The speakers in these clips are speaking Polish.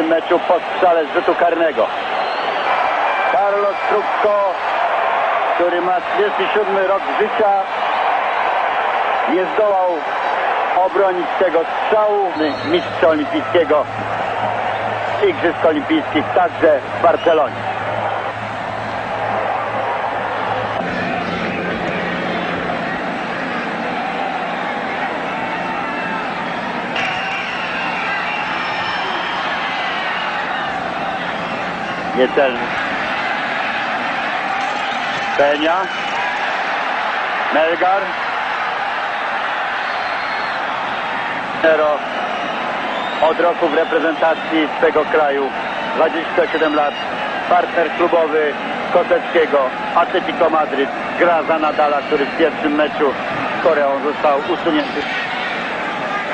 tym meczu po strzale z rzutu karnego. Carlos Trubko, który ma 37 rok życia, nie zdołał obronić tego strzału mistrza olimpijskiego Igrzysk Olimpijskich, także w Barcelonie. Niecelny. Penia. Melgar. Nero od roku w reprezentacji swego kraju. 27 lat. Partner klubowy Koseckiego. Atletico Madryt. Gra za Nadala, który w pierwszym meczu z Koreą został usunięty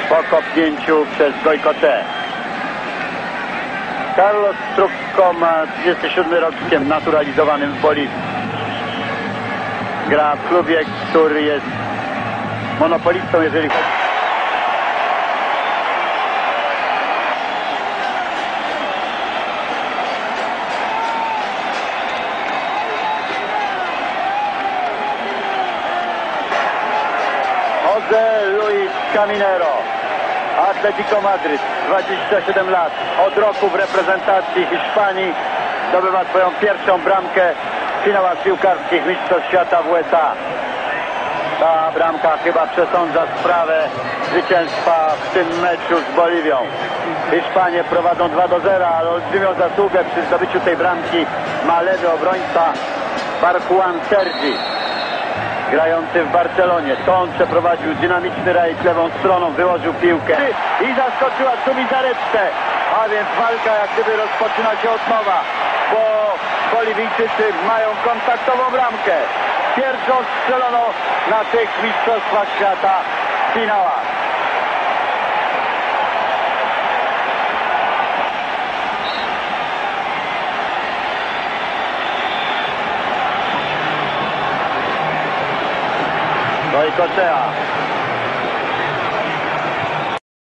po kopnięciu przez Gojkocze. Carlos Trubko ma 37 rok życiem naturalizowanym w Boliwii. Gra w klubie, który jest monopolistą, jeżeli chodzi José Luis Caminero. Atletico Madryt, 27 lat. Od roku w reprezentacji Hiszpanii zdobywa swoją pierwszą bramkę w finałach piłkarskich Mistrzostw Świata w USA. Ta bramka chyba przesądza sprawę zwycięstwa w tym meczu z Boliwią. Hiszpanie prowadzą 2 do 0, ale olbrzymią zasługę przy zdobyciu tej bramki ma lewy obrońca Barjuan Sergi grający w Barcelonie. To on przeprowadził dynamiczny rajd lewą stroną, wyłożył piłkę i zaskoczyła Sumizareczkę. A więc walka jak gdyby rozpoczyna się od nowa, bo Boliwijczycy mają kontaktową bramkę. Pierwszą strzeloną na tych mistrzostwach świata w finałach. Boycotteur.